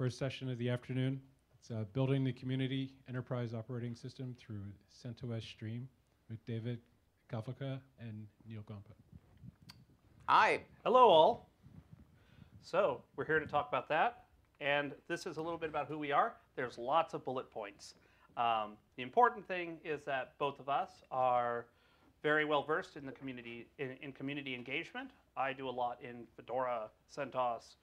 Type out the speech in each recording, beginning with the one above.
first session of the afternoon. It's uh, Building the Community Enterprise Operating System through CentOS Stream with Davide Cavalca and Neal Gompa. Hi. Hello, all. So, we're here to talk about that. And this is a little bit about who we are. There's lots of bullet points. Um, the important thing is that both of us are very well versed in the community in, in community engagement. I do a lot in Fedora, CentOS,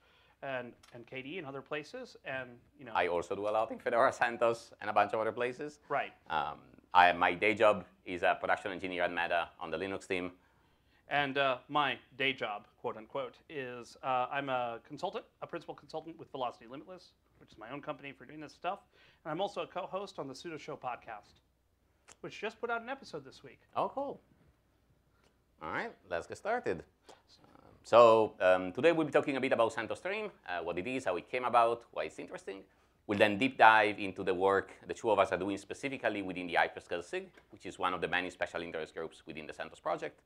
and and KDE and other places. And you know, I also do a lot in Fedora, CentOS, and a bunch of other places. right. Um, I, my day job is a production engineer at Meta on the Linux team. And uh, my day job, quote unquote, is uh, I'm a consultant, a principal consultant with Velocity Limitless, which is my own company for doing this stuff. And I'm also a co host on the Sudo Show podcast, which just put out an episode this week. Oh, cool. All right, let's get started. So um, today we'll be talking a bit about CentOS Stream, uh, what it is, how it came about, why it's interesting. We'll then deep dive into the work the two of us are doing specifically within the Hyperscale SIG, which is one of the many special interest groups within the CentOS project.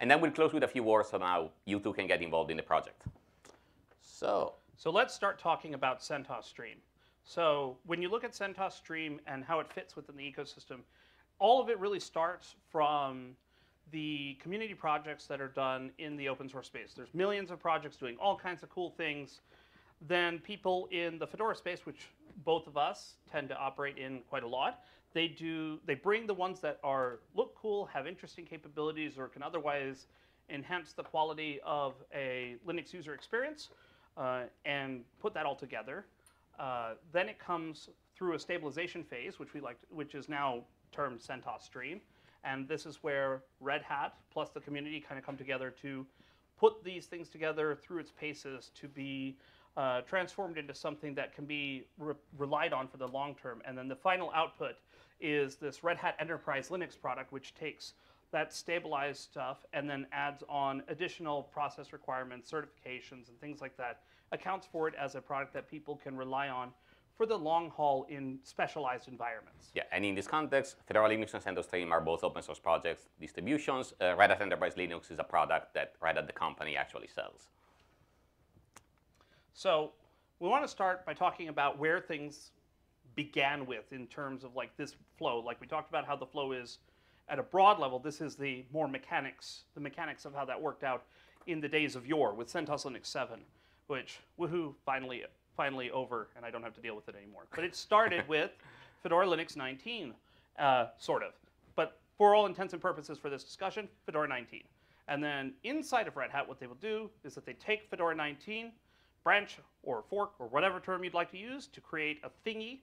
And then we'll close with a few words on how you two can get involved in the project. So, So let's start talking about CentOS Stream. So when you look at CentOS Stream and how it fits within the ecosystem, all of it really starts from the community projects that are done in the open source space. There's millions of projects doing all kinds of cool things. Then people in the Fedora space, which both of us tend to operate in quite a lot, they do they bring the ones that are look cool, have interesting capabilities, or can otherwise enhance the quality of a Linux user experience, uh, and put that all together. Uh, then it comes through a stabilization phase, which we like, which is now termed CentOS Stream, and this is where Red Hat plus the community kind of come together to put these things together through its paces to be uh, transformed into something that can be re- relied on for the long term. And then the final output is this Red Hat Enterprise Linux product, which takes that stabilized stuff and then adds on additional process requirements, certifications, and things like that. Accounts for it as a product that people can rely on for the long haul in specialized environments. yeah, and in this context, Fedora Linux and CentOS Stream are both open source projects, distributions. Uh, Red Hat Enterprise Linux is a product that Red Hat, the company, actually sells. So we want to start by talking about where things began with in terms of like this flow. Like we talked about how the flow is at a broad level. This is the more mechanics, the mechanics of how that worked out in the days of yore with CentOS Linux 7, which woohoo, finally, finally over, and I don't have to deal with it anymore. But it started with Fedora Linux 19, uh, sort of. But for all intents and purposes for this discussion, Fedora 19. And then inside of Red Hat, what they will do is that they take Fedora 19, branch or fork or whatever term you'd like to use to create a thingy,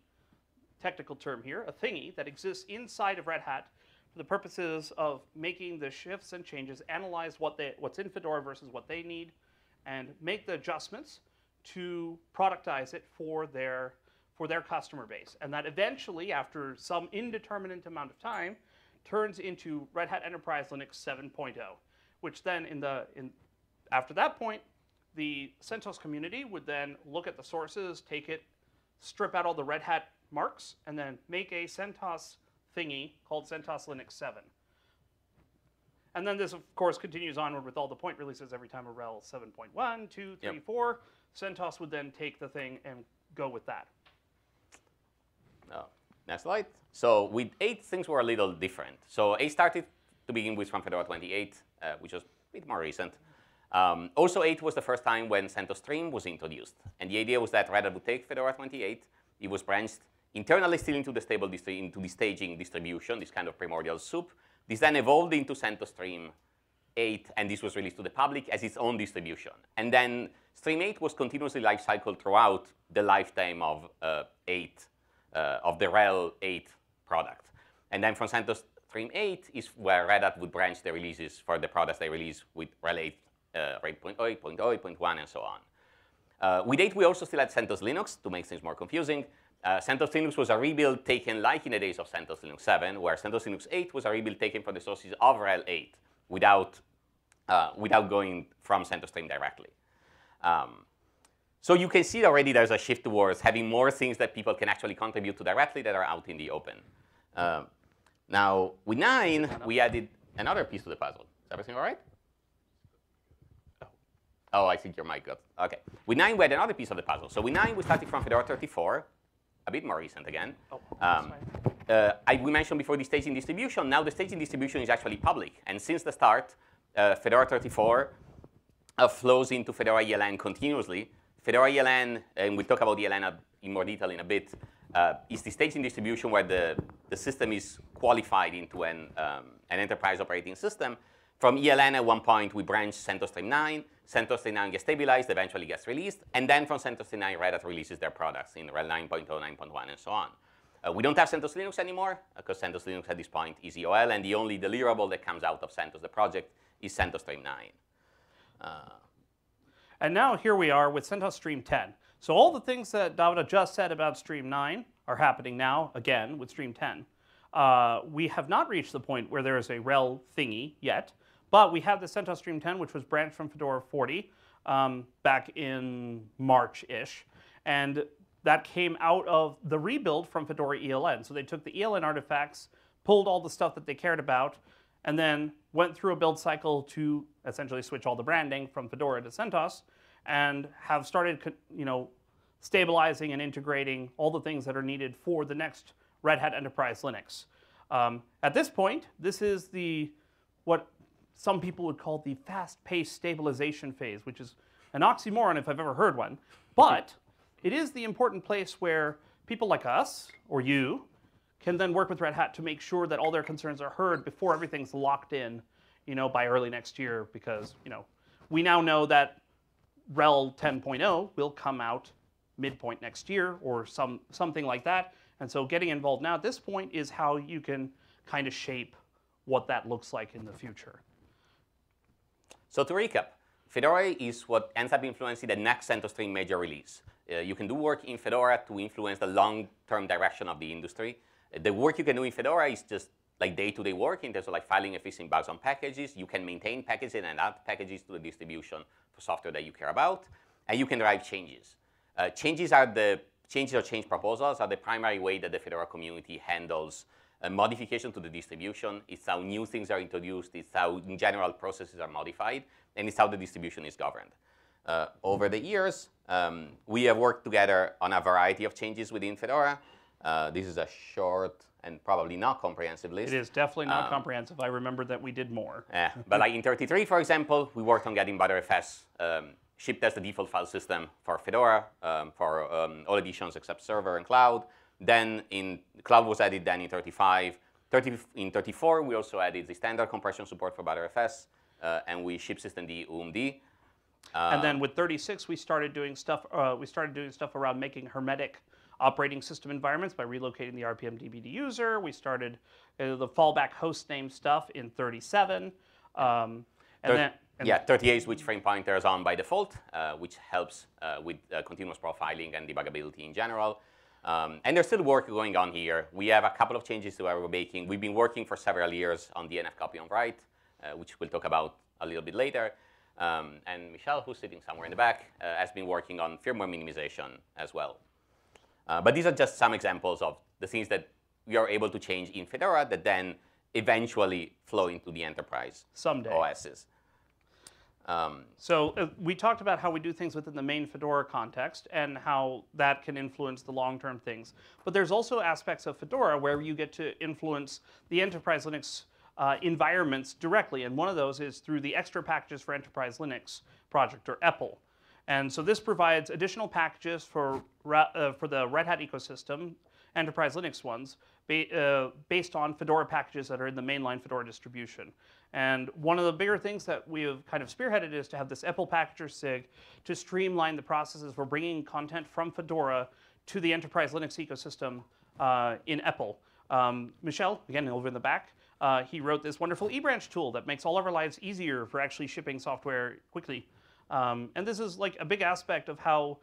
technical term here, a thingy that exists inside of Red Hat for the purposes of making the shifts and changes, analyze what they, what's in Fedora versus what they need, and make the adjustments to productize it for their, for their customer base. And that eventually, after some indeterminate amount of time, turns into Red Hat Enterprise Linux 7.0, which then in the, in, after that point, the CentOS community would then look at the sources, take it, strip out all the Red Hat marks, and then make a CentOS thingy called CentOS Linux 7. And then this, of course, continues onward with all the point releases every time a RHEL 7.1, 2, 3, Yep. 4. CentOS would then take the thing and go with that. Uh, next slide. So with 8, things were a little different. So 8 started to begin with from Fedora 28, uh, which was a bit more recent. Um, also, 8 was the first time when CentOS Stream was introduced. And the idea was that Hat would take Fedora 28, it was branched internally still into the stable into the staging distribution, this kind of primordial soup. This then evolved into CentOS Stream 8, and this was released to the public as its own distribution. And then Stream 8 was continuously lifecycled throughout the lifetime of uh, 8, uh, of the RHEL 8 product. And then from CentOS Stream 8 is where Red Hat would branch the releases for the products they release with RHEL 8, uh, 8.0, 8.0, 8.1, and so on. Uh, with 8, we also still had CentOS Linux to make things more confusing. Uh, CentOS Linux was a rebuild taken like in the days of CentOS Linux 7, where CentOS Linux 8 was a rebuild taken from the sources of RHEL 8 without, uh, without going from CentOS Stream directly. Um, so you can see already there's a shift towards having more things that people can actually contribute to directly that are out in the open. Um, now, with 9, we added another piece to the puzzle. Is everything all right? Oh, I think your mic got. Okay. With 9, we had another piece of the puzzle. So with 9, we started from Fedora 34, a bit more recent again. Oh, Um, uh, I, we mentioned before the staging distribution. Now the staging distribution is actually public. And since the start, uh, Fedora 34 uh, flows into Fedora ELN continuously. Fedora ELN, and we'll talk about ELN in more detail in a bit, uh, is the staging distribution where the, the system is qualified into an, um, an enterprise operating system. From ELN, at one point, we branch CentOS Stream 9. CentOS Stream 9 gets stabilized, eventually gets released. And then from CentOS Stream 9, Red Hat releases their products in RHEL 9.0, 9.1, and so on. Uh, we don't have CentOS Linux anymore, because CentOS Linux at this point is EOL, and the only deliverable that comes out of CentOS, the project, is CentOS Stream 9. And now here we are with CentOS Stream 10. So all the things that Davide just said about Stream 9 are happening now, again, with Stream 10. Uh, we have not reached the point where there is a RHEL thingy yet, but we have the CentOS Stream 10, which was branched from Fedora 40 um, back in March-ish. And that came out of the rebuild from Fedora ELN. So they took the ELN artifacts, pulled all the stuff that they cared about, and then went through a build cycle to essentially switch all the branding from Fedora to CentOS, and have started, you know, stabilizing and integrating all the things that are needed for the next Red Hat Enterprise Linux. Um, at this point, this is the what some people would call the fast-paced stabilization phase, which is an oxymoron if I've ever heard one. But it is the important place where people like us or you can then work with Red Hat to make sure that all their concerns are heard before everything's locked in, you know, by early next year. Because you know, we now know that RHEL 10.0 will come out midpoint next year or some something like that. And so getting involved now at this point is how you can kind of shape what that looks like in the future. So to recap, Fedora is what ends up influencing the next CentOS Stream major release. Uh, you can do work in Fedora to influence the long-term direction of the industry. Uh, the work you can do in Fedora is just like day-to-day work in terms of like filing and fixing bugs on packages. You can maintain packages and add packages to the distribution for software that you care about, and you can drive changes. Uh, changes are the changes or change proposals are the primary way that the Fedora community handles uh, modification to the distribution. It's how new things are introduced. It's how, in general, processes are modified, and it's how the distribution is governed. Uh, over the years, um, we have worked together on a variety of changes within Fedora. Uh, this is a short and probably not comprehensive list. It is definitely not comprehensive. I remember that we did more. Yeah, but like in 33, for example, we worked on getting Btrfs um, shipped as the default file system for Fedora um, for um, all editions except server and cloud. Then in cloud was added then in 35. 30, in 34, we also added the standard compression support for Btrfs, uh, and we ship systemd oomd. and then with 36, we started doing stuff. Uh, we started doing stuff around making hermetic operating system environments by relocating the RPM DB user. We started uh, the fallback host name stuff in 37, um, and Thir- then and yeah, 38 switch frame pointer is on by default, uh, which helps uh, with uh, continuous profiling and debuggability in general. Um, and there's still work going on here. We have a couple of changes that we're making. We've been working for several years on DNF copy on write, uh, which we'll talk about a little bit later. Um, and Michel, who's sitting somewhere in the back, uh, has been working on firmware minimization as well. Uh, but these are just some examples of the things that we are able to change in Fedora that then eventually flow into the enterprise someday. OSs. Um, So uh, we talked about how we do things within the main Fedora context and how that can influence the long-term things. But there's also aspects of Fedora where you get to influence the enterprise Linux uh, environments directly, and one of those is through the extra packages for enterprise Linux project or EPEL. And so this provides additional packages for uh, for the Red Hat ecosystem, enterprise Linux ones, ba- uh, based on Fedora packages that are in the mainline Fedora distribution. And one of the bigger things that we have kind of spearheaded is to have this EPEL packager SIG to streamline the processes for bringing content from Fedora to the enterprise Linux ecosystem uh, in EPEL. Um, Michel, again over in the back, uh, he wrote this wonderful eBranch tool that makes all of our lives easier for actually shipping software quickly. Um, and this is like a big aspect of how,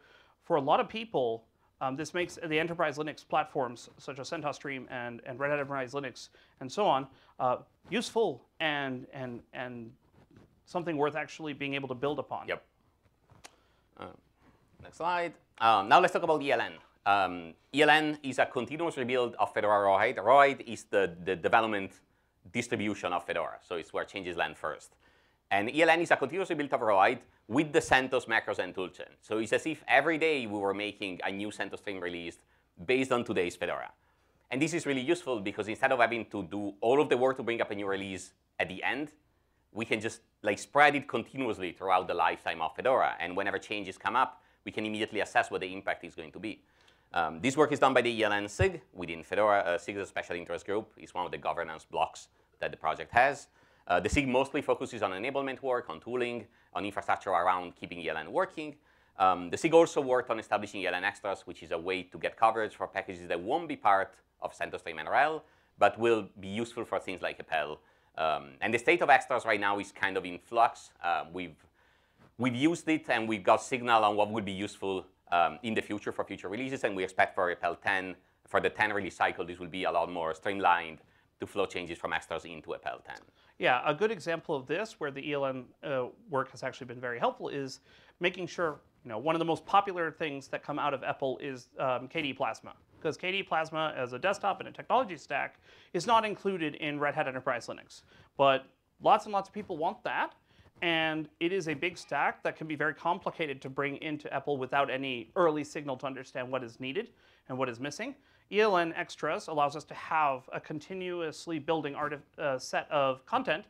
for a lot of people, um, this makes the enterprise Linux platforms such as CentOS Stream and, and Red Hat Enterprise Linux and so on uh, useful and, and, and something worth actually being able to build upon. Yep. Uh, next slide. Um, now let's talk about ELN. Um, ELN is a continuous rebuild of Fedora Rawhide. Rawhide is the, the development distribution of Fedora, so it's where changes land first. And ELN is a continuously built override with the CentOS macros and toolchain. So it's as if every day we were making a new CentOS stream release based on today's Fedora. And this is really useful because instead of having to do all of the work to bring up a new release at the end, we can just like spread it continuously throughout the lifetime of Fedora. And whenever changes come up, we can immediately assess what the impact is going to be. Um, this work is done by the ELN SIG within Fedora. Uh, SIG is a special interest group. It's one of the governance blocks that the project has. Uh, the SIG mostly focuses on enablement work, on tooling, on infrastructure around keeping ELN working. Um, the SIG also worked on establishing ELN extras, which is a way to get coverage for packages that won't be part of CentOS Stream NRL, but will be useful for things like EPEL. Um, and the state of extras right now is kind of in flux. Uh, we've, we've used it and we've got signal on what would be useful um, in the future for future releases, and we expect for EPEL 10, for the 10 release cycle, this will be a lot more streamlined to flow changes from extras into EPEL 10. Yeah, a good example of this, where the ELN uh, work has actually been very helpful, is making sure you know one of the most popular things that come out of EPEL is um, KDE Plasma, because KDE Plasma as a desktop and a technology stack is not included in Red Hat Enterprise Linux, but lots and lots of people want that, and it is a big stack that can be very complicated to bring into EPEL without any early signal to understand what is needed and what is missing. ELN Extras allows us to have a continuously building uh, set of content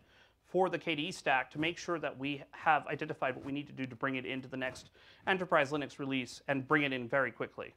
for the KDE stack to make sure that we have identified what we need to do to bring it into the next enterprise Linux release and bring it in very quickly.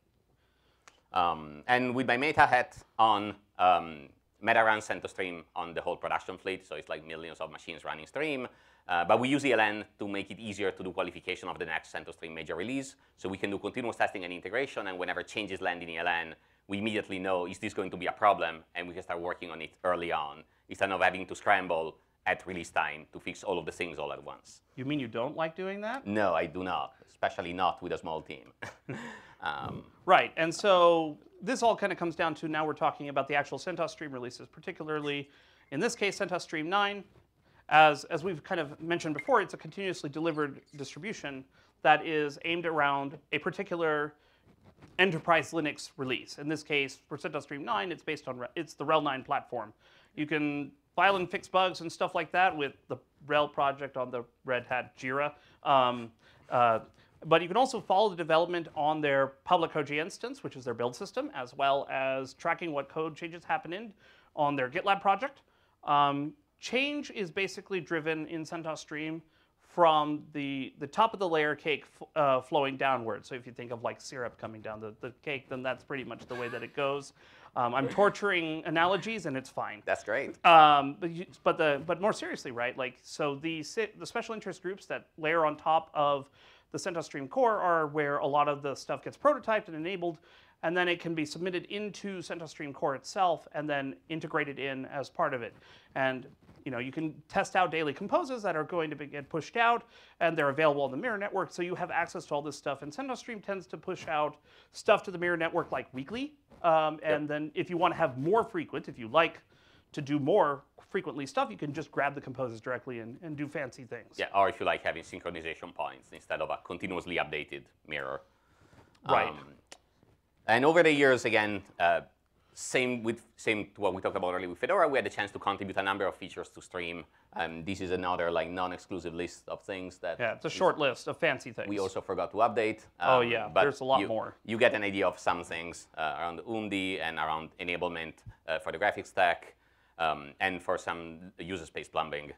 Um, and with my Meta hat on, um, Meta runs CentOS Stream on the whole production fleet, so it's like millions of machines running Stream. Uh, but we use ELN to make it easier to do qualification of the next CentOS Stream major release. So we can do continuous testing and integration, and whenever changes land in ELN, we immediately know, is this going to be a problem? And we can start working on it early on, instead of having to scramble at release time to fix all of the things all at once. You mean you don't like doing that? No, I do not, especially not with a small team. um, right, and so this all kind of comes down to now we're talking about the actual CentOS Stream releases, particularly in this case, CentOS Stream 9. As, as we've kind of mentioned before, it's a continuously delivered distribution that is aimed around a particular enterprise Linux release. In this case, for CentOS Stream 9, it's based on, it's the RHEL 9 platform. You can file and fix bugs and stuff like that with the RHEL project on the Red Hat Jira. Um, uh, but you can also follow the development on their public Koji instance, which is their build system, as well as tracking what code changes happen in on their GitLab project. Um, change is basically driven in CentOS Stream from the, the top of the layer cake uh, flowing downward. So if you think of like syrup coming down the, the cake, then that's pretty much the way that it goes. Um, I'm torturing analogies, and it's fine. That's great. Um, but, you, but, the, but more seriously, right? Like, so the, the special interest groups that layer on top of the CentOS Stream core are where a lot of the stuff gets prototyped and enabled, and then it can be submitted into CentOS Stream core itself and then integrated in as part of it. And you know, you can test out daily composes that are going to be, get pushed out, and they're available on the Mirror network, so you have access to all this stuff. And CentOS Stream tends to push out stuff to the Mirror network like weekly. Um, and yep. then if you want to have more frequent, if you like to do more frequently stuff, you can just grab the composes directly and, and do fancy things. Yeah, or if you like having synchronization points instead of a continuously updated mirror. Right. Um, and over the years, again, uh, same with same to what we talked about earlier with Fedora, we had the chance to contribute a number of features to Stream. Um, this is another like non-exclusive list of things that. Yeah, it's a short list of fancy things. We also forgot to update. Oh, um, oh yeah, but there's a lot you, more. You get an idea of some things uh, around oomd and around enablement uh, for the graphics stack, um, and for some user space plumbing.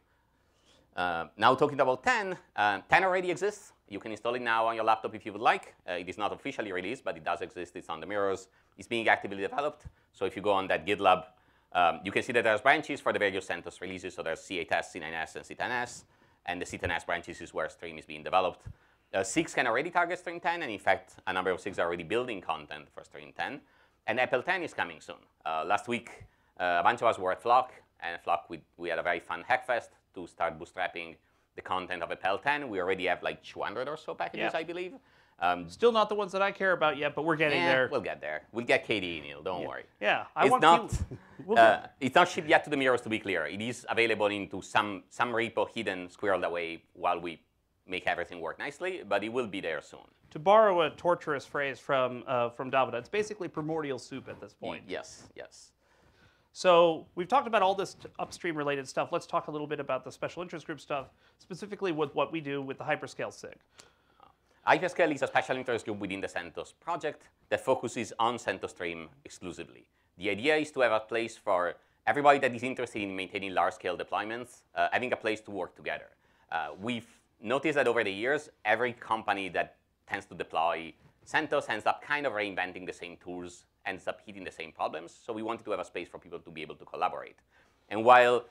Uh, now talking about 10, uh, 10 already exists. You can install it now on your laptop if you would like. Uh, it is not officially released, but it does exist. It's on the mirrors. It's being actively developed. So if you go on that GitLab, um, you can see that there's branches for the various CentOS releases. So there's C8S, C9S, and C10S. And the C10S branches is where Stream is being developed. Uh, SIGs can already target Stream 10, and in fact, a number of SIGs are already building content for Stream 10. And EPEL 10 is coming soon. Uh, last week, uh, a bunch of us were at Flock, and at Flock, we, we had a very fun hackfest to start bootstrapping the content of EPEL 10. We already have like 200 or so packages, yeah. I believe. Um, Still not the ones that I care about yet, but we're getting there. We'll get there. We'll get KDE, Neal. Don't yeah. worry. Yeah, I it's want not. we'll uh, it's not shipped yet to the mirrors. To be clear, it is available into some some repo hidden squirreled away while we make everything work nicely, but it will be there soon. To borrow a torturous phrase from uh, from Davide, it's basically primordial soup at this point. Yes, yes. So we've talked about all this upstream related stuff. Let's talk a little bit about the special interest group stuff, specifically with what we do with the hyperscale SIG. Hyperscale is a special interest group within the CentOS project that focuses on CentOS Stream exclusively. The idea is to have a place for everybody that is interested in maintaining large-scale deployments, uh, having a place to work together. Uh, we've noticed that over the years, every company that tends to deploy CentOS ends up kind of reinventing the same tools, ends up hitting the same problems. So we wanted to have a space for people to be able to collaborate. And while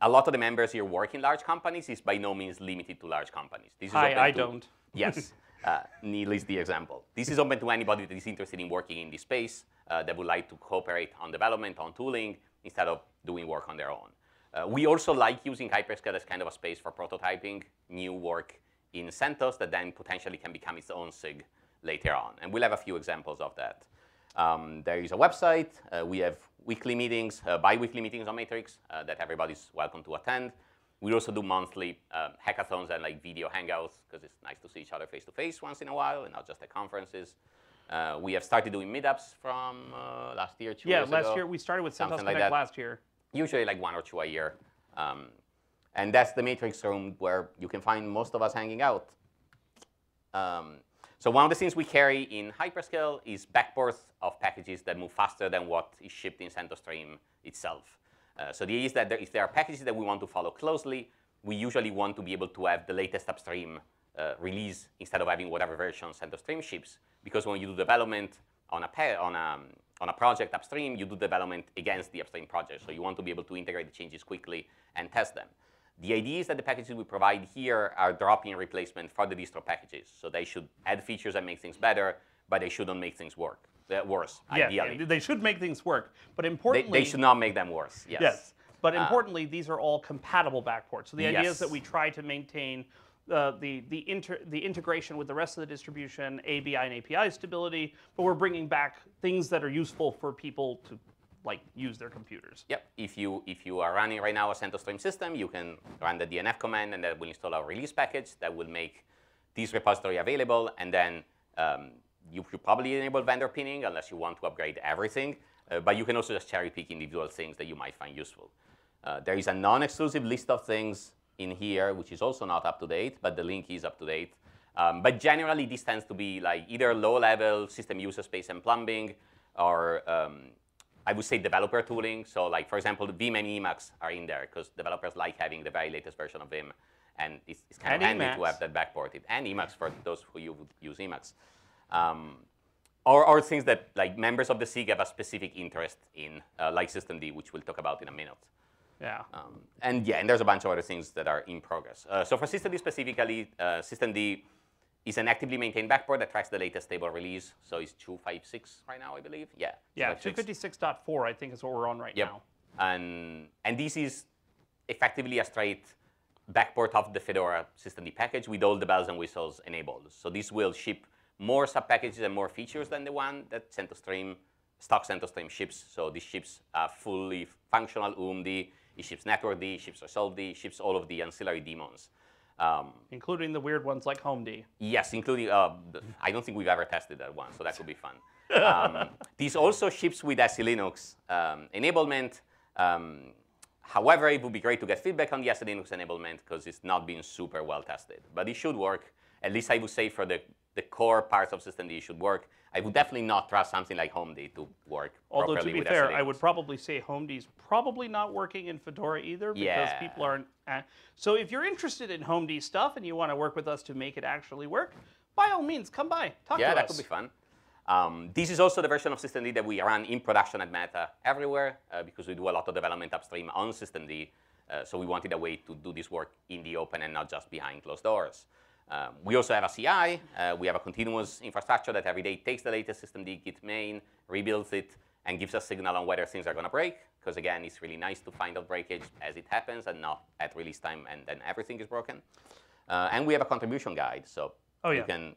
a lot of the members here work in large companies, it's by no means limited to large companies. This is Hi, open I to- don't. Yes, uh, Neil is the example. This is open to anybody that is interested in working in this space, uh, that would like to cooperate on development, on tooling, instead of doing work on their own. Uh, we also like using Hyperscale as kind of a space for prototyping new work in CentOS that then potentially can become its own SIG later on. And we'll have a few examples of that. Um, there is a website. Uh, we have weekly meetings, uh, bi-weekly meetings on Matrix uh, that everybody's welcome to attend. We also do monthly uh, hackathons and like video hangouts because it's nice to see each other face to face once in a while and not just at conferences. Uh, we have started doing meetups from uh, last year, two Yeah, years last ago. year we started with CentOS Something like Connect that. last year. usually like one or two a year. Um, and that's the matrix room where you can find most of us hanging out. Um, so one of the things we carry in Hyperscale is backports of packages that move faster than what is shipped in CentOS Stream itself. Uh, so the idea is that there, if there are packages that we want to follow closely, we usually want to be able to have the latest upstream uh, release instead of having whatever version CentOS Stream ships. Because when you do development on a, on, a, on a project upstream, you do development against the upstream project. So you want to be able to integrate the changes quickly and test them. The idea is that the packages we provide here are drop-in replacement for the distro packages. So they should add features and make things better, but they shouldn't make things work worse, Yeah, ideally. they should make things work, but They, importantly, they should not make them worse, yes. Yes, but importantly, these are all compatible backports. So the idea is that we try to maintain uh, the the inter, the integration with the rest of the distribution, ABI and API stability, but we're bringing back things that are useful for people to like use their computers. Yep. If you if you are running right now a CentOS Stream system, you can run the DNF command, and that will install our release package that will make this repository available. And then um, you should probably enable vendor pinning unless you want to upgrade everything. Uh, but you can also just cherry pick individual things that you might find useful. Uh, there is a non-exclusive list of things in here, which is also not up to date, but the link is up to date. Um, but generally, this tends to be like either low-level system user space and plumbing, or um, I would say developer tooling. So like, for example, Vim and Emacs are in there because developers like having the very latest version of Vim. And it's, it's kind And of handy Emacs. to have that backported. And Emacs for those who you would use Emacs. Um, or, or things that like members of the SIG have a specific interest in, uh, like systemd, which we'll talk about in a minute. Yeah. Um, and yeah, and there's a bunch of other things that are in progress. Uh, so for systemd specifically, uh, systemd is an actively maintained backport that tracks the latest stable release. So it's 256 right now, I believe. Yeah. yeah, 256. 256.4 I think is what we're on right Yep. now. And, and this is effectively a straight backport of the Fedora systemd package with all the bells and whistles enabled. So this will ship more sub-packages and more features than the one that CentOS Stream, stock CentOS Stream ships. So this ships a fully functional oomd, it ships networkd, it ships resolved, it ships all of the ancillary daemons. Um, Including the weird ones like HomeD. Yes, including, uh, I don't think we've ever tested that one, so that could be fun. Um, this also ships with SE Linux um, enablement. Um, however, it would be great to get feedback on the SE Linux enablement because it's not been super well tested. But it should work. At least I would say for the, the core parts of systemd, should work. I would definitely not trust something like HomeD to work Although to be with fair, SE I would probably say HomeD's probably not working in Fedora either because Yeah. people aren't. Uh, so if you're interested in HomeD stuff and you want to work with us to make it actually work, by all means, come by, talk Yeah, to that us. could be fun. Um, this is also the version of systemd that we run in production at Meta everywhere uh, because we do a lot of development upstream on systemd. Uh, so we wanted a way to do this work in the open and not just behind closed doors. Um, we also have a CI. Uh, we have a continuous infrastructure that every day takes the latest systemd git main, rebuilds it, and gives us signal on whether things are going to break. Because again, it's really nice to find out breakage as it happens and not at release time and then everything is broken. Uh, and we have a contribution guide, so Oh, you can.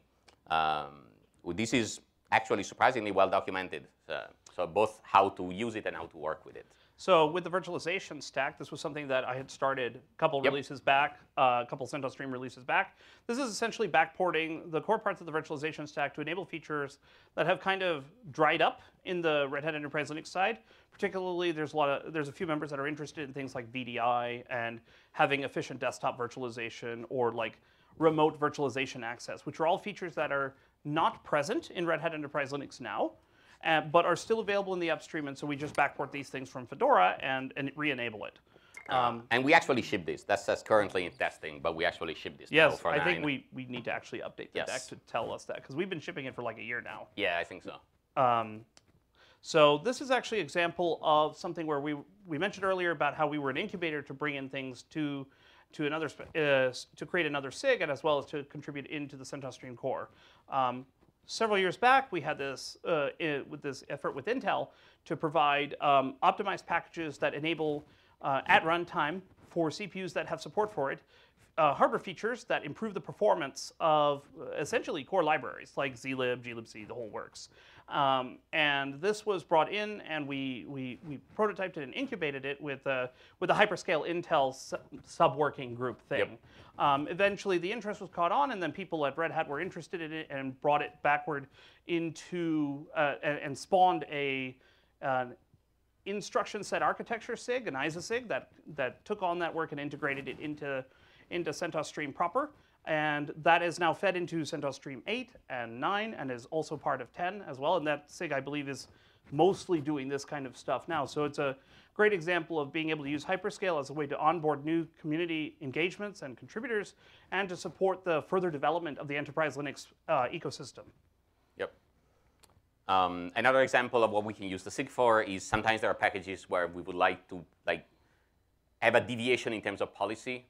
Um, this is actually surprisingly well documented. Uh, so both how to use it and how to work with it. So with the virtualization stack, this was something that I had started a couple Yep. releases back, uh, a couple CentOS Stream releases back. This is essentially backporting the core parts of the virtualization stack to enable features that have kind of dried up in the Red Hat Enterprise Linux side. Particularly, there's a lot of there's a few members that are interested in things like VDI and having efficient desktop virtualization or like remote virtualization access, which are all features that are not present in Red Hat Enterprise Linux now, uh, but are still available in the upstream. And so we just backport these things from Fedora and, and re-enable it. Um, and we actually ship this. That's, that's currently in testing, but we actually ship this. yes, for I think we, we need to actually update the Yes. deck to tell us that because we've been shipping it for like a year now. Yeah, I think so. Um, so this is actually an example of something where we we mentioned earlier about how we were an incubator to bring in things to to another uh, to create another SIG and as well as to contribute into the CentOS Stream core. Um, several years back, we had this uh, with this effort with Intel to provide um, optimized packages that enable uh, at runtime for CPUs that have support for it uh, hardware features that improve the performance of uh, essentially core libraries like zlib, glibc, the whole works. Um, and this was brought in, and we, we, we prototyped it and incubated it with a, with a hyperscale Intel su- sub-working group thing. Um, eventually, the interest was caught on, and then people at Red Hat were interested in it and brought it backward into uh, and, and spawned a an instruction set architecture SIG, an ISA SIG that that took on that work and integrated it into into CentOS Stream proper. And that is now fed into CentOS Stream 8 and 9 and is also part of 10 as well. And that SIG, I believe, is mostly doing this kind of stuff now. So it's a great example of being able to use Hyperscale as a way to onboard new community engagements and contributors and to support the further development of the enterprise Linux uh, ecosystem. Yep. Um, another example of what we can use the SIG for is sometimes there are packages where we would like to like have a deviation in terms of policy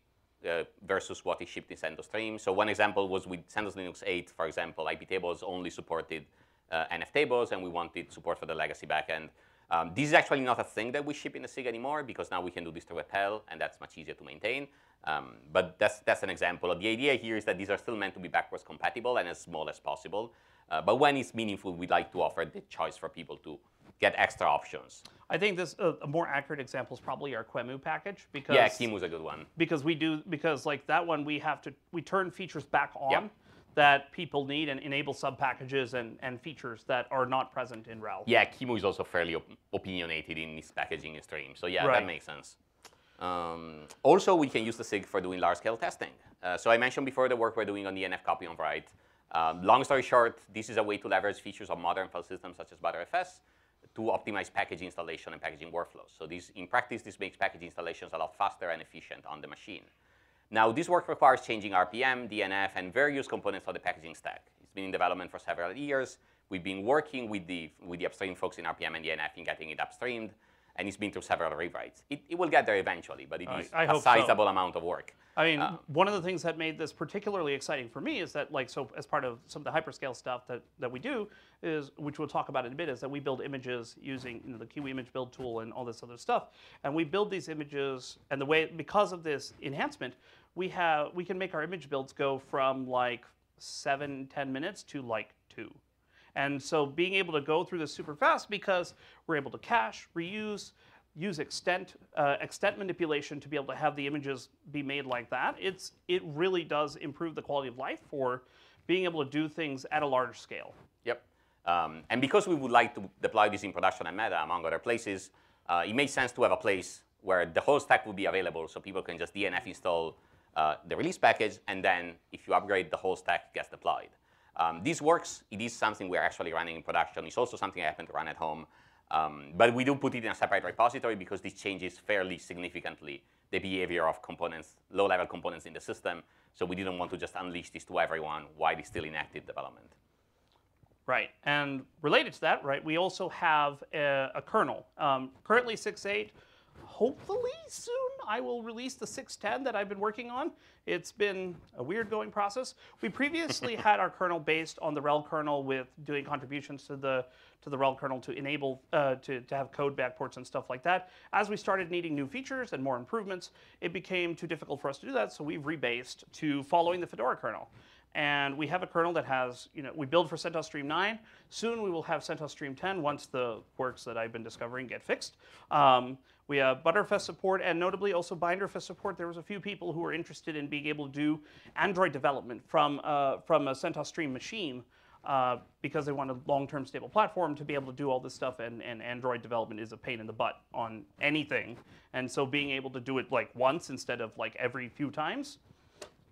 uh, versus what is shipped in CentOS Stream. So one example was with CentOS Linux 8, for example, IP tables only supported uh, NF tables, and we wanted support for the legacy backend. Um, this is actually not a thing that we ship in the SIG anymore because now we can do this through EPEL, and that's much easier to maintain. Um, but that's, that's an example. The idea here is that these are still meant to be backwards compatible and as small as possible. Uh, but when it's meaningful, we like to offer the choice for people to get extra options. I think this uh, a more accurate example is probably our QEMU package because Yeah, QEMU's a good one. because we do because like that one we have to we turn features back on Yep. that people need and enable sub packages and, and features that are not present in RHEL. Yeah, Kimu is also fairly op- opinionated in his packaging stream. So yeah, Right. that makes sense. Um, also, we can use the SIG for doing large-scale testing. Uh, so I mentioned before the work we're doing on the NF copy on Write. Um, long story short, this is a way to leverage features of modern file systems such as Btrfs to optimize package installation and packaging workflows. So this, in practice, this makes package installations a lot faster and efficient on the machine. Now, this work requires changing RPM, DNF, and various components of the packaging stack. It's been in development for several years. We've been working with the, with the upstream folks in RPM and DNF in getting it upstreamed, and it's been through several rewrites. It, it will get there eventually, but it I- is I a hope so. sizable amount of work. I mean, Uh, one of the things that made this particularly exciting for me is that, like, so as part of some of the hyperscale stuff that, that we do is, which we'll talk about in a bit, is that we build images using you know, the Kiwi image build tool and all this other stuff, and we build these images, and the way because of this enhancement, we have we can make our image builds go from like seven ten minutes to like two. And so being able to go through this super fast because we're able to cache, reuse, use extent uh, extent manipulation to be able to have the images be made like that. It's it really does improve the quality of life for being able to do things at a large scale. Um, and because we would like to deploy this in production and Meta, among other places, uh, it makes sense to have a place where the whole stack would be available so people can just DNF install uh, the release package, and then if you upgrade, the whole stack gets deployed. Um, this works. It is something we're actually running in production. It's also something I happen to run at home. Um, but we do put it in a separate repository because this changes fairly significantly the behavior of components, low-level components in the system. So we didn't want to just unleash this to everyone while it's still in active development. Right, and related to that, right, we also have a, a kernel. Um, currently 6.8. Hopefully soon I will release the 6.10 that I've been working on. It's been a weird going process. We previously had our kernel based on the RHEL kernel with doing contributions to the to the RHEL kernel to enable uh, to, to have code backports and stuff like that. As we started needing new features and more improvements, it became too difficult for us to do that, so we've rebased to following the Fedora kernel. And we have a kernel that has, you know, we build for CentOS Stream 9. Soon we will have CentOS Stream 10 once the quirks that I've been discovering get fixed. Um, we have Btrfs support and notably also binderfs support. There was a few people who were interested in being able to do Android development from, uh, from a CentOS Stream machine uh, because they want a long-term stable platform to be able to do all this stuff and, and android development is a pain in the butt on anything and so being able to do it like once instead of like every few times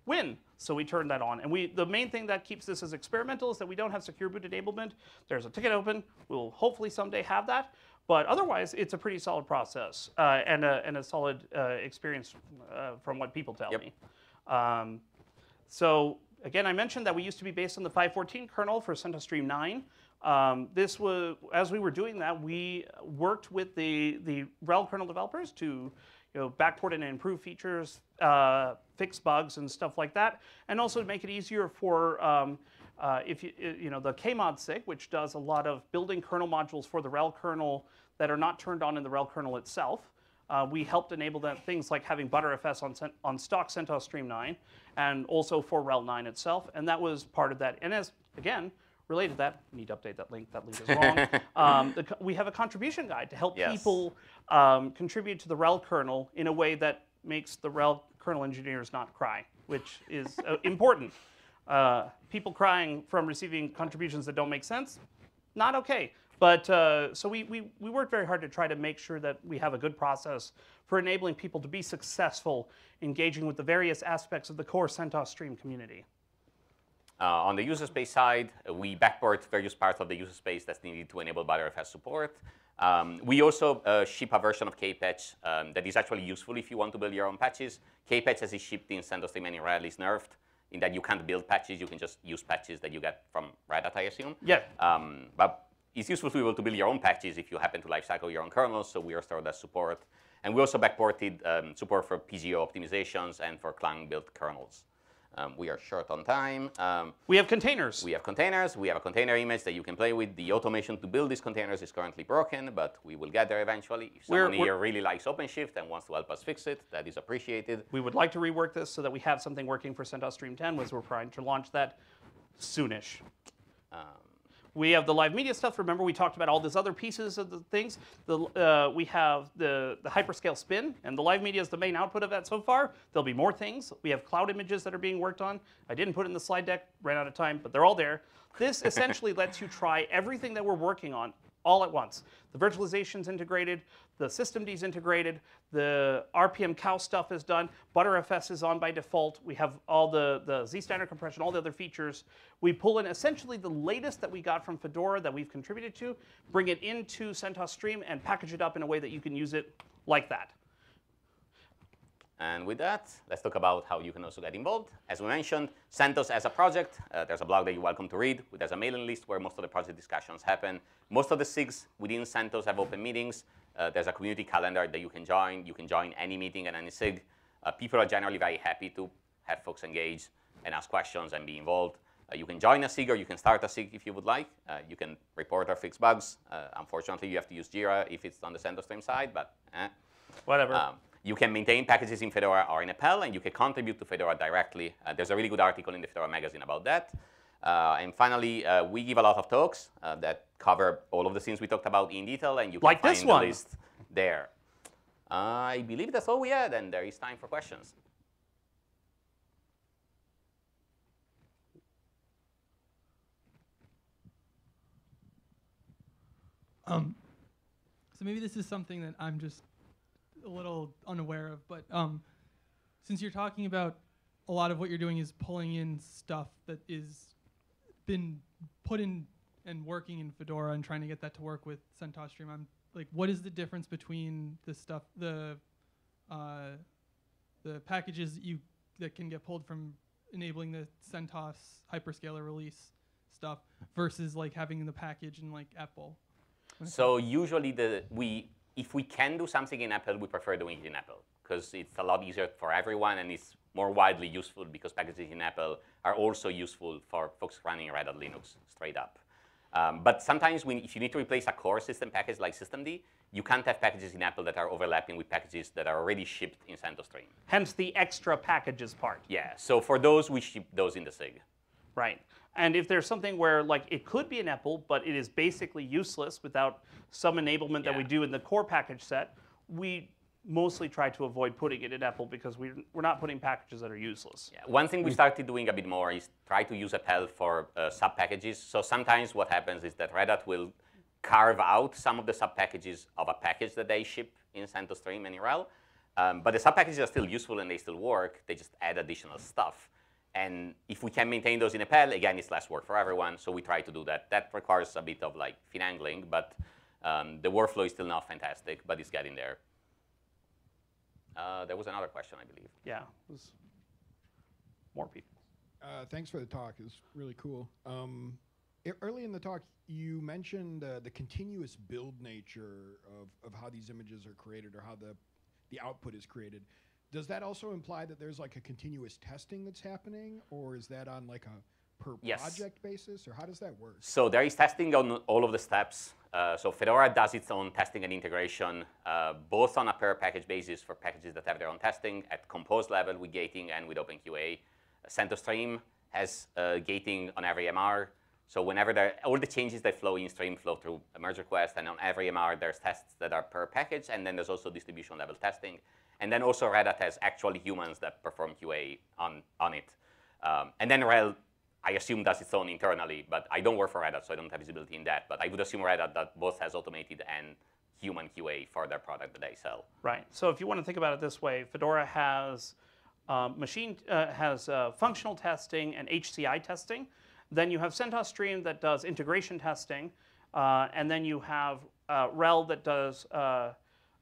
win so we turned that on. And we the main thing that keeps this as experimental is that we don't have secure boot enablement. There's a ticket open. We'll hopefully someday have that. But otherwise it's a pretty solid process uh, and, a, and a solid uh, experience uh, from what people tell Yep. me. Um, so again, I mentioned that we used to be based on the 514 kernel for CentOS Stream 9. Um, this was, as we were doing that, we worked with the, the RHEL kernel developers to you know, backport and improve features, uh, fix bugs and stuff like that, and also to make it easier for um, uh, if you, you know, the Kmod SIG, which does a lot of building kernel modules for the RHEL kernel that are not turned on in the RHEL kernel itself. Uh, we helped enable that things like having Btrfs on, on stock CentOS Stream 9 and also for RHEL 9 itself. And that was part of that. And as, again, related to that, need to update that link. That link is wrong. um, the, we have a contribution guide to help Yes. people um, contribute to the RHEL kernel in a way that makes the RHEL kernel engineers not cry, which is uh, important. Uh, people crying from receiving contributions that don't make sense, not okay. But uh, so we, we, we worked very hard to try to make sure that we have a good process for enabling people to be successful engaging with the various aspects of the core CentOS Stream community. Uh, on the user space side, we backport various parts of the user space that's needed to enable Btrfs support. Um, we also uh, ship a version of Kpatch um, that is actually useful if you want to build your own patches. Kpatch, as is shipped in CentOS and in Red, is nerfed in that you can't build patches. You can just use patches that you get from Red Hat, I assume. Yeah. Um, but it's useful to be able to build your own patches if you happen to lifecycle your own kernels, so we restored that support. And we also backported um, support for PGO optimizations and for Clang-built kernels. Um, we are short on time. Um, We have containers. we have containers. We have a container image that you can play with. The automation to build these containers is currently broken, but we will get there eventually. If someone here really likes OpenShift and wants to help us fix it, that is appreciated. we would like to rework this so that we have something working for CentOS Stream 10, as we're trying to launch that soonish. Um, We have the live media stuff. Remember, we talked about all these other pieces of the things. The, uh, we have the, the hyperscale spin, and the live media is the main output of that so far. There'll be more things. We have cloud images that are being worked on. I didn't put it in the slide deck, ran out of time, but they're all there. This essentially lets you try everything that we're working on all at once. The virtualization's integrated, the system is integrated, the RPM cow stuff is done, Btrfs is on by default. We have all the, the Z standard compression, all the other features. We pull in essentially the latest that we got from Fedora that we've contributed to, bring it into CentOS Stream, and package it up in a way that you can use it like that. And with that, let's talk about how you can also get involved. As we mentioned, CentOS as a project, uh, there's a blog that you're welcome to read. There's a mailing list where most of the project discussions happen. Most of the SIGs within CentOS have open meetings. Uh, there's a community calendar that you can join. You can join any meeting at any SIG. Uh, people are generally very happy to have folks engage and ask questions and be involved. Uh, you can join a SIG or you can start a SIG if you would like. Uh, you can report or fix bugs. Uh, unfortunately, you have to use Jira if it's on the CentOS Stream side, but eh. Whatever. Um, you can maintain packages in Fedora or in EPEL, and you can contribute to Fedora directly. Uh, there's a really good article in the Fedora magazine about that. Uh, and finally, uh, we give a lot of talks uh, that cover all of the things we talked about in detail, and you can Like find this the list there. I believe that's all we had, and there is time for questions. Um, so maybe this is something that I'm just a little unaware of, but um, since you're talking about a lot of what you're doing is pulling in stuff that is been put in and working in Fedora and trying to get that to work with CentOS Stream, I'm like, what is the difference between the stuff, the uh, the packages that you that can get pulled from enabling the CentOS hyperscaler release stuff versus like having the package in like EPEL? So usually, the we if we can do something in EPEL, we prefer doing it in EPEL because it's a lot easier for everyone and it's more widely useful because packages in EPEL are also useful for folks running Red Hat Linux straight up. Um, but sometimes when, if you need to replace a core system package like systemd, you can't have packages in EPEL that are overlapping with packages that are already shipped in CentOS Stream. Hence the extra packages part. Yeah, so for those, we ship those in the SIG. Right. And if there's something where like it could be an EPEL, but it is basically useless without some enablement that we do in the core package set, we mostly try to avoid putting it in EPEL because we, we're not putting packages that are useless. Yeah, One thing we started doing a bit more is try to use EPEL for uh, sub packages. So sometimes what happens is that Red Hat will carve out some of the sub packages of a package that they ship in CentOS Stream and RHEL. Um, but the sub packages are still useful and they still work. They just add additional stuff. And if we can maintain those in EPEL, again, it's less work for everyone. So we try to do that. That requires a bit of like finagling, but um, the workflow is still not fantastic, but it's getting there. Uh, there was another question, I believe. Yeah. it was more people. Uh, thanks for the talk. It's really cool. Um, early in the talk, you mentioned uh, the continuous build nature of, of how these images are created or how the, the output is created. Does that also imply that there's like a continuous testing that's happening, or is that on like a per Yes. project basis, or how does that work? So there is testing on all of the steps. Uh, so Fedora does its own testing and integration, uh, both on a per package basis for packages that have their own testing at compose level with gating and with OpenQA. CentOS Stream has uh, gating on every MR. So whenever there, all the changes that flow in stream flow through a merge request, and on every MR there's tests that are per package, and then there's also distribution level testing. And then also Red Hat has actual humans that perform QA on, on it. Um, and then RHEL I assume does its own internally, but I don't work for Red Hat, so I don't have visibility in that. But I would assume Red Hat that both has automated and human QA for their product that they sell. Right. So if you want to think about it this way, Fedora has um, machine uh, has uh, functional testing and HCI testing. Then you have CentOS Stream that does integration testing, uh, and then you have uh, RHEL that does uh,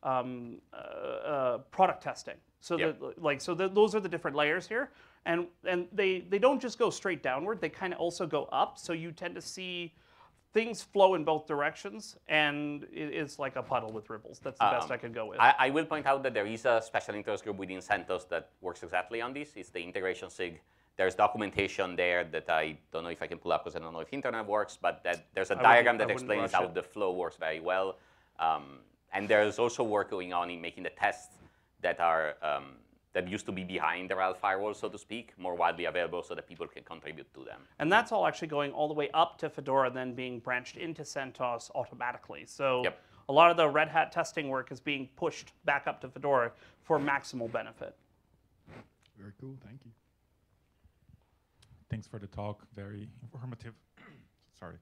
um, uh, uh, product testing. So Yep. that, like so th those are the different layers here, and and they they don't just go straight downward. They kind of also go up. So you tend to see things flow in both directions, and it, it's like a puddle with ripples. That's the best Um, I could go with. I, I will point out that there is a special interest group within CentOS that works exactly on this. It's the integration SIG. There's documentation there that I don't know if I can pull up because I don't know if internet works, but that there's a diagram that explains how it. the flow works very well. Um, and there's also work going on in making the tests that are um, that used to be behind the RHEL firewall, so to speak, more widely available so that people can contribute to them. And that's all actually going all the way up to Fedora and then being branched into CentOS automatically. So Yep. a lot of the Red Hat testing work is being pushed back up to Fedora for maximal benefit. Very cool. Thank you. Thanks for the talk. Very informative. Sorry.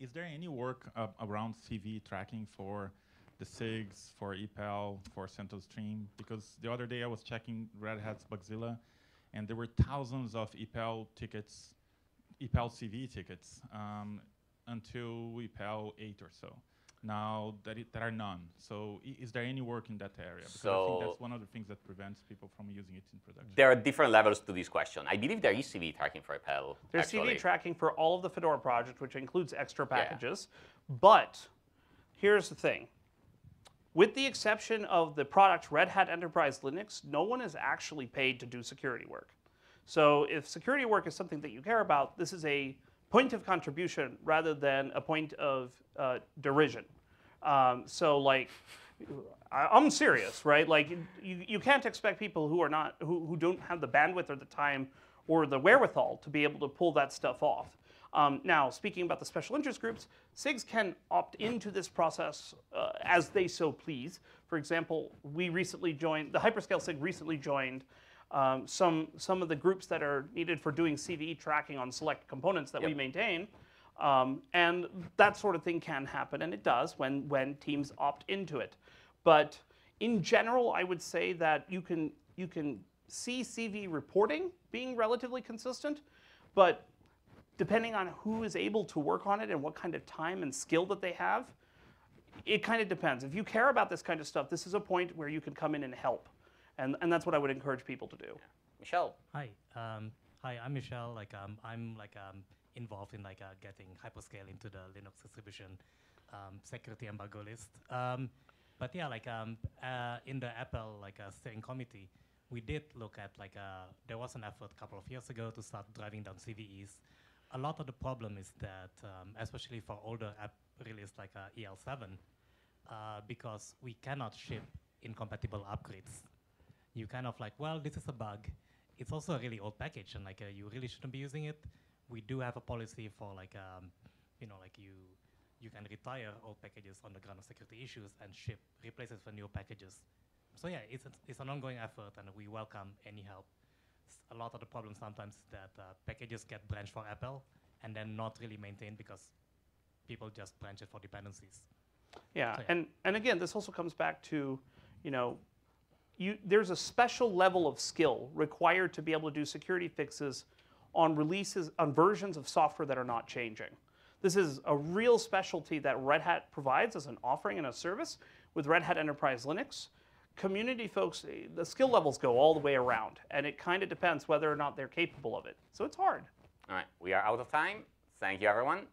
Is there any work uh, around CV tracking for the SIGs, for EPEL, for CentOS Stream? Because the other day I was checking Red Hat's Bugzilla, and there were thousands of EPEL tickets, EPEL CV tickets, um, until EPEL 8 or so. Now that it, there are none. So i- is there any work in that area? Because I think So- that's one of the things that prevents people from using it in production. There are different levels to this question. I believe there is CV tracking for EPEL. There's actually. CV tracking for all of the Fedora project, which includes extra packages. But here's the thing. With the exception of the product Red Hat Enterprise Linux, no one is actually paid to do security work. So if security work is something that you care about, this is a point of contribution rather than a point of uh, derision. Um, so like, I, I'm serious, right? Like you, you can't expect people who are not who, who don't have the bandwidth or the time or the wherewithal to be able to pull that stuff off. Um, now, speaking about the special interest groups, SIGs can opt into this process uh, as they so please. For example, we recently joined, the Hyperscale SIG recently joined um, some, some of the groups that are needed for doing CVE tracking on select components that we maintain. Um, and that sort of thing can happen, and it does when, when teams opt into it. But in general, I would say that you can, you can see CV reporting being relatively consistent, but depending on who is able to work on it and what kind of time and skill that they have, it kind of depends. If you care about this kind of stuff, this is a point where you can come in and help. And, and that's what I would encourage people to do. Michel. Hi, um, hi. I'm Michel. Like, um, I'm like um, involved in like uh, getting hyperscale into the Linux distribution um, security embargo list. Um, but yeah, like um, uh, in the EPEL like uh, steering committee, we did look at like uh, there was an effort a couple of years ago to start driving down CVEs. A lot of the problem is that, um, especially for older EPEL release like uh, EL7, uh, because we cannot ship incompatible upgrades you kind of like, well, this is a bug. it's also a really old package, and like uh, you really shouldn't be using it. We do have a policy for like um, you know like you you can retire old packages on the ground of security issues and ship replaces for new packages. So yeah, it's a, it's an ongoing effort, and we welcome any help. A lot of the problem sometimes that uh, packages get branched for EPEL and then not really maintained because people just branch it for dependencies. Yeah, So, yeah. and and again, this also comes back to, you know, you there's a special level of skill required to be able to do security fixes on releases on versions of software that are not changing. This is a real specialty that Red Hat provides as an offering and a service with Red Hat Enterprise Linux. Community folks, eh, the skill levels go all the way around, and it kind of depends whether or not they're capable of it. So it's hard. All right, we are out of time. Thank you, everyone.